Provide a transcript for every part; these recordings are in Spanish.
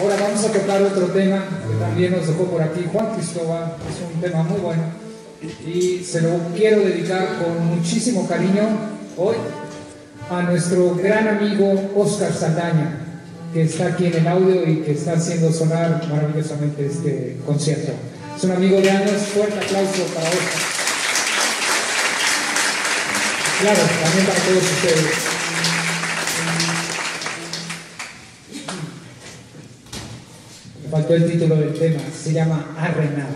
Ahora vamos a tocar otro tema que también nos dejó por aquí Juan Cristóbal, es un tema muy bueno y se lo quiero dedicar con muchísimo cariño hoy a nuestro gran amigo Oscar Saldaña, que está aquí en el audio y que está haciendo sonar maravillosamente este concierto. Es un amigo de años, fuerte aplauso para Oscar. Claro, también para todos ustedes. Faltó el título del tema, se llama Arrenal.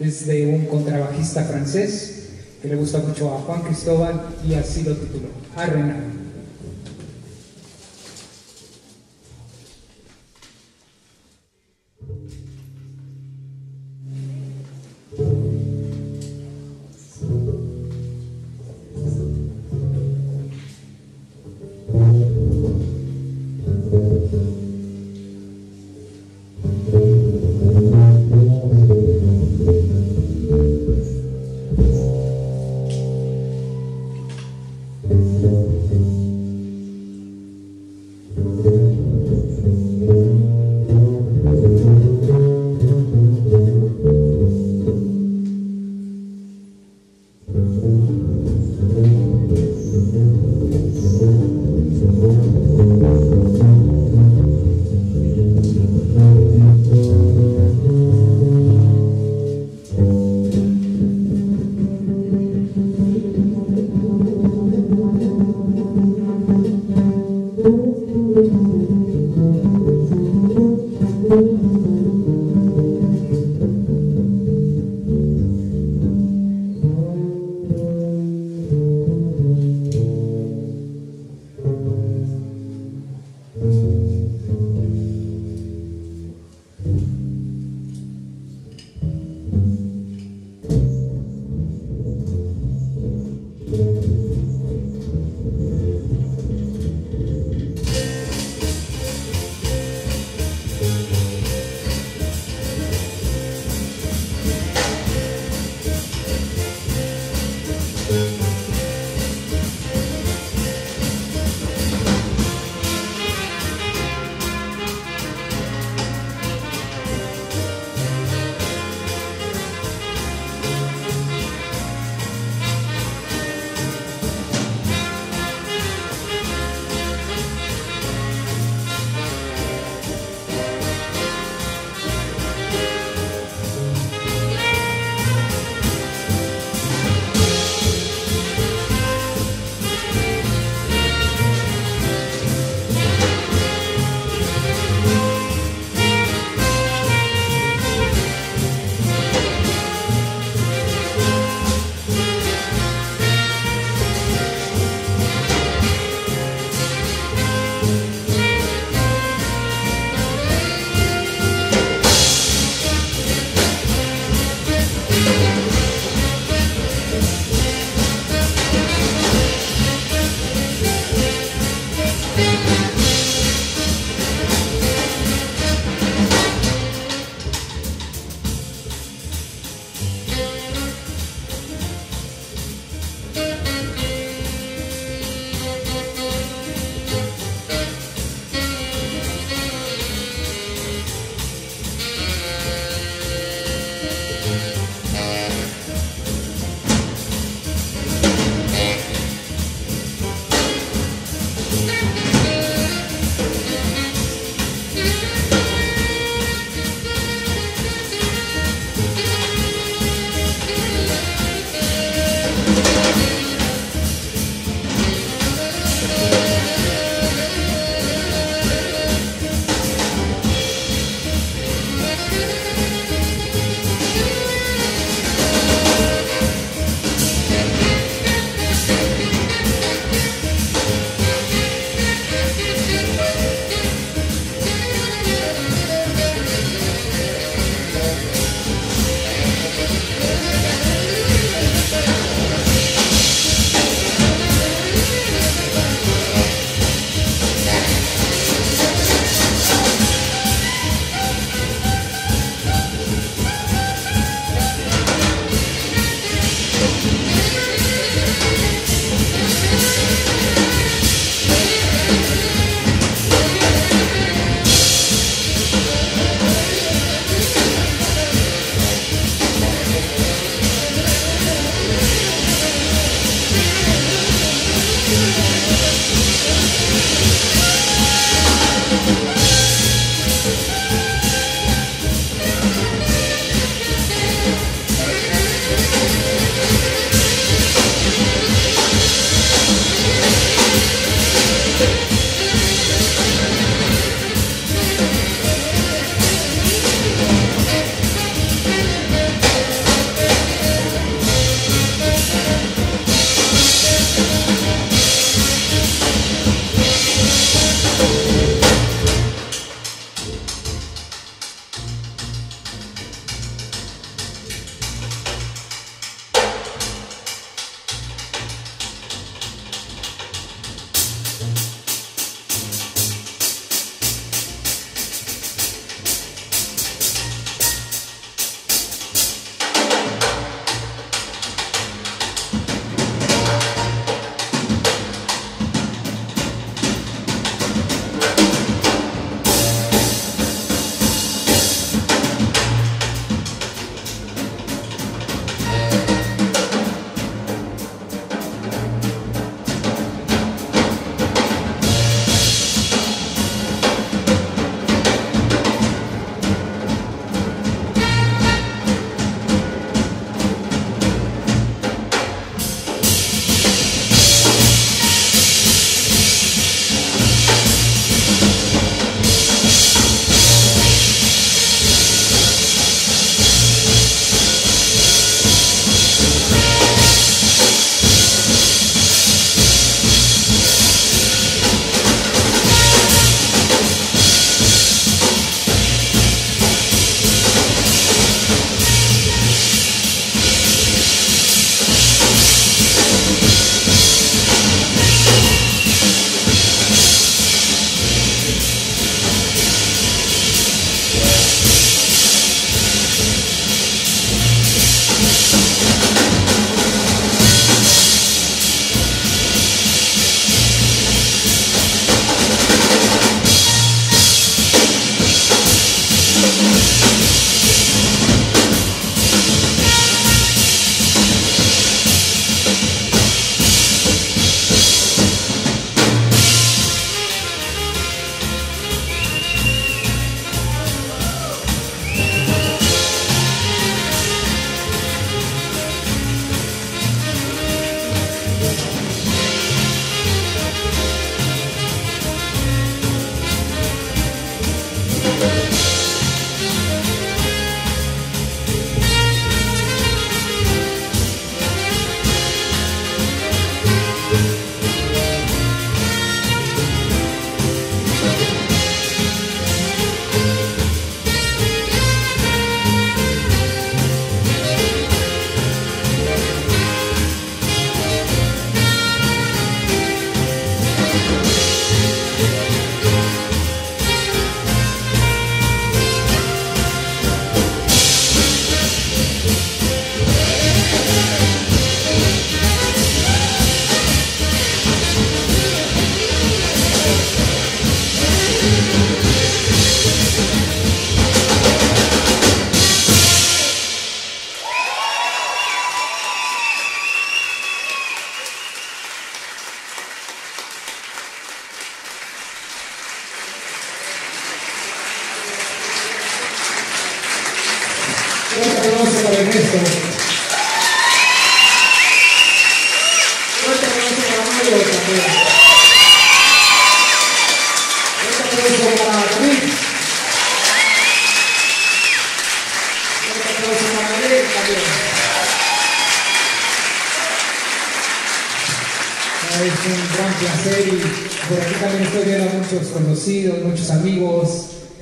Es de un contrabajista francés que le gusta mucho a Juan Cristóbal y así lo tituló, Arrenal.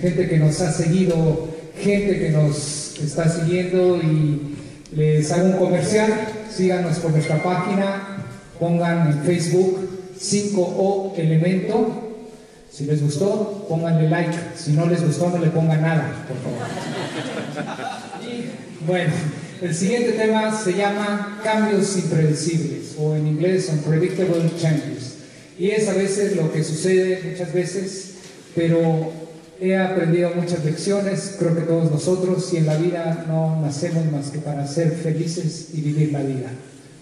Gente que nos ha seguido, gente que nos está siguiendo y les hago un comercial, síganos por nuestra página, pongan en Facebook 5O Elemento, si les gustó, pónganle like, si no les gustó, no le pongan nada, por favor. Y, bueno, el siguiente tema se llama cambios impredecibles o en inglés unpredictable changes. Y es a veces lo que sucede muchas veces, pero he aprendido muchas lecciones, creo que todos nosotros, y en la vida no nacemos más que para ser felices y vivir la vida,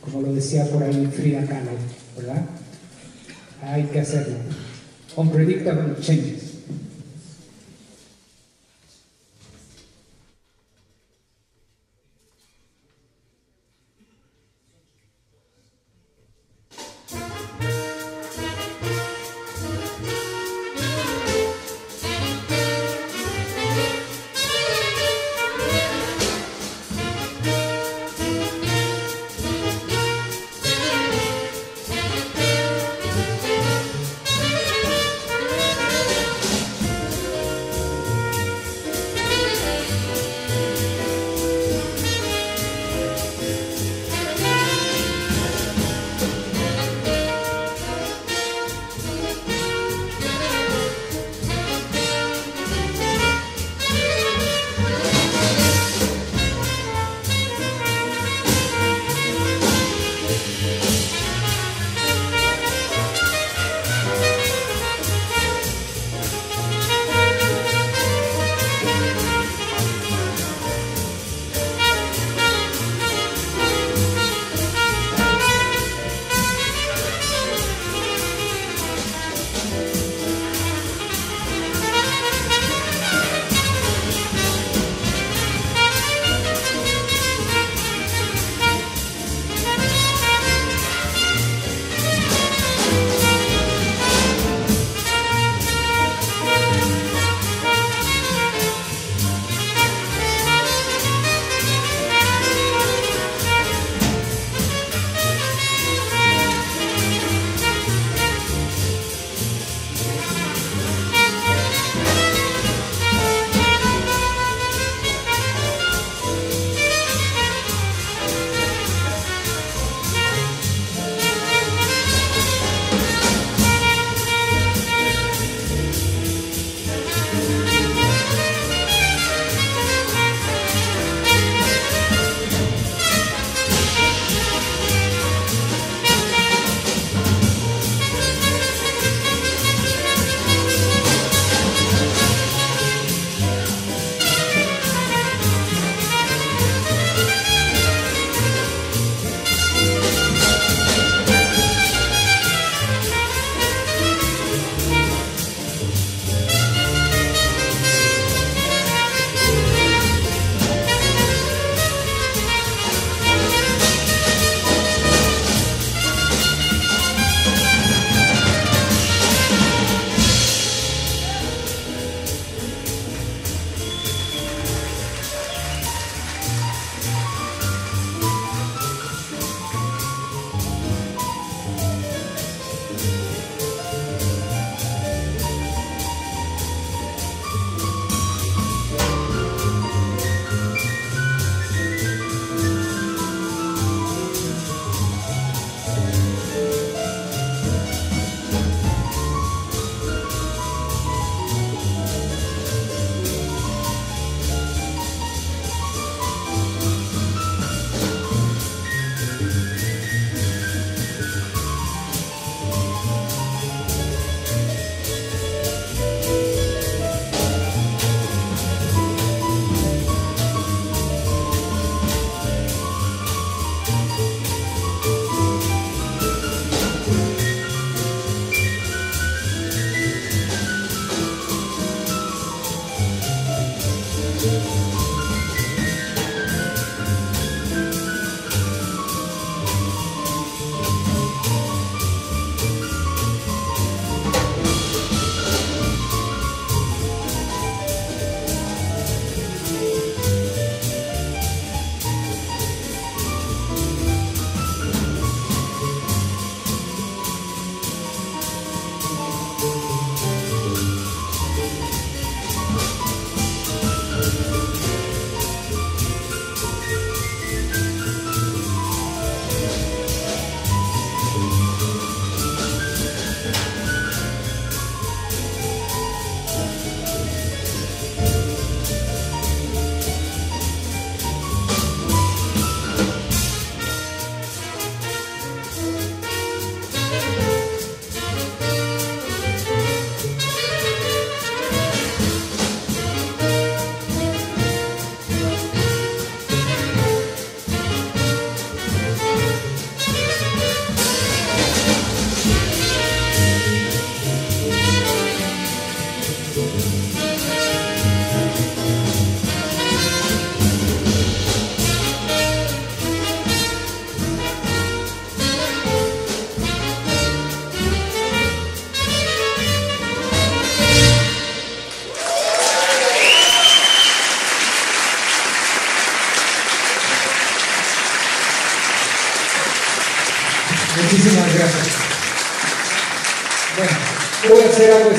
como lo decía por ahí Frida Kahlo, ¿verdad? Hay que hacerlo. Unpredictable changes.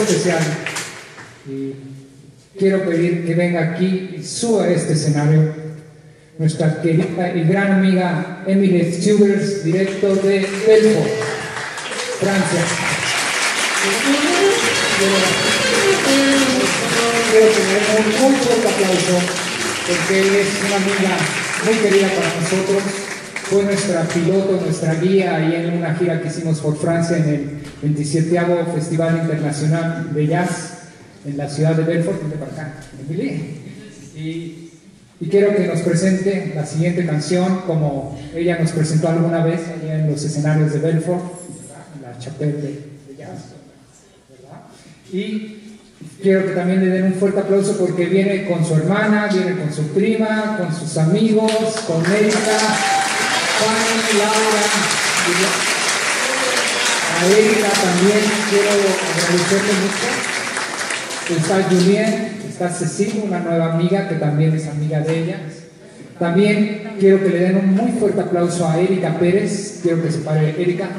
Especial. Y quiero pedir que venga aquí y suba este escenario nuestra querida y gran amiga Emily Stewers, director de Belfort, Francia. Quiero demos un fuerte aplauso porque es una amiga muy querida para nosotros fue nuestra piloto, nuestra guía ahí en una gira que hicimos por Francia en el 27 Festival Internacional de Jazz en la ciudad de Belfort, acá, y, y quiero que nos presente la siguiente canción como ella nos presentó alguna vez allá en los escenarios de Belfort, en la chapelle de, de Jazz. ¿verdad? Y quiero que también le den un fuerte aplauso porque viene con su hermana, viene con su prima, con sus amigos, con Erika. Juan, Laura, a Erika también quiero agradecerle mucho. Está Julien, está Cecilia, una nueva amiga que también es amiga de ella. También quiero que le den un muy fuerte aplauso a Erika Pérez. Quiero que se pare Erika.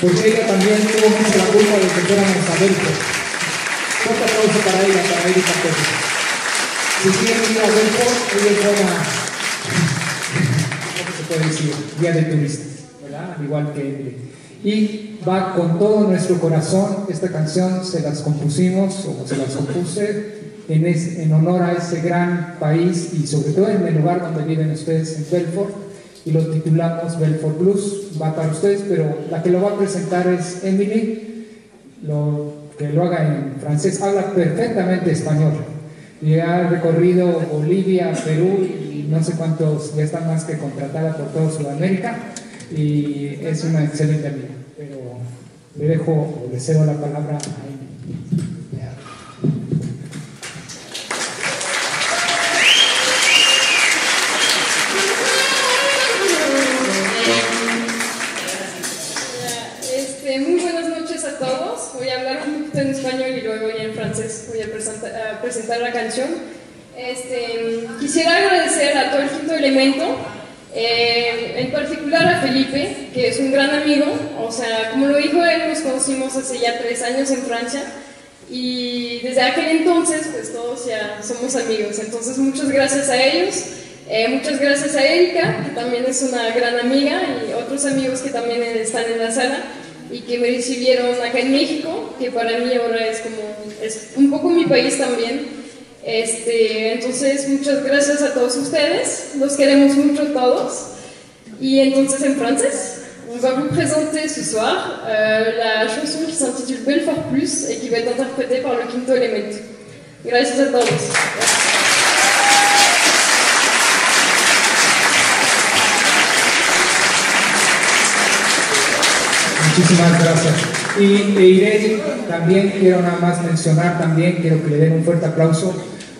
Porque ella también tuvo mucho la culpa de que fuéramos a Belfort. Fuerte aplauso para ella, para Erika Pérez. Si quieren ir a Belfort, ella es buena puede decir, guía de turistas, ¿verdad? Al igual que. Y va con todo nuestro corazón, esta canción se las compusimos, o se las compuse, en, en honor a ese gran país y sobre todo en el lugar donde viven ustedes, en Belfort, y lo titulamos Belfort Blues. Va para ustedes, pero la que lo va a presentar es Emily, lo, que lo haga en francés, habla perfectamente español. Y ha recorrido Bolivia, Perú no sé cuántos ya están más que contratada por toda Sudamérica y es una excelente amiga. Pero le dejo o le cedo la palabra a muy buenas noches a todos. Voy a hablar un poquito en español y luego ya en francés voy a presentar, presentar la canción. Este, quisiera agradecer a todo el quinto elemento, eh, en particular a Felipe, que es un gran amigo, o sea, como lo dijo él, nos conocimos hace ya tres años en Francia y desde aquel entonces pues todos ya somos amigos, entonces muchas gracias a ellos. Eh, muchas gracias a Erika, que también es una gran amiga, y otros amigos que también están en la sala y que me recibieron acá en México, que para mí ahora es como, es un poco mi país también. Este, entonces, muchas gracias a todos ustedes, los queremos mucho todos. Y entonces en francés, on va vous présenter ce soir euh, la chanson qui s'intitule Belfort Plus et qui va être interprétée par le Quinto Elemento. Gracias a todos. Muchísimas gracias. Y e iré también quiero nada más mencionar, también quiero que le den un fuerte aplauso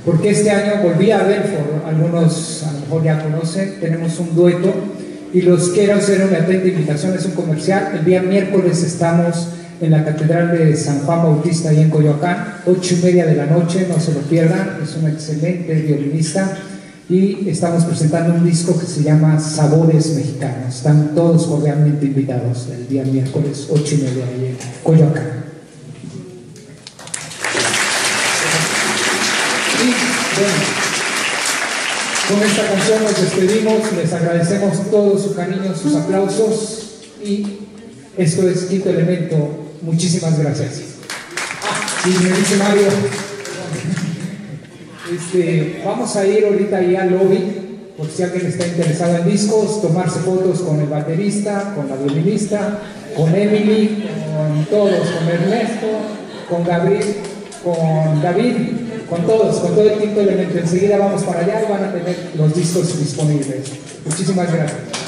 porque este año volví a Belfort, algunos a lo mejor ya conocen, tenemos un dueto y los quiero hacer una atenta invitación, es un comercial, el día miércoles estamos en la Catedral de San Juan Bautista y en Coyoacán, ocho y media de la noche, no se lo pierdan, es un excelente violinista y estamos presentando un disco que se llama Sabores Mexicanos, están todos cordialmente invitados el día miércoles, ocho y media en Coyoacán. Con esta canción nos despedimos, les agradecemos todo su cariño, sus aplausos y esto es Quinto Elemento. Muchísimas gracias. Ah, y me dice Mario, este, vamos a ir ahorita ahí al lobby por si alguien está interesado en discos, tomarse fotos con el baterista, con la violinista, con Emily, con todos, con Ernesto, con Gabriel, con David con todos, con todo el quinto elemento. Enseguida vamos para allá y van a tener los discos disponibles. Muchísimas gracias.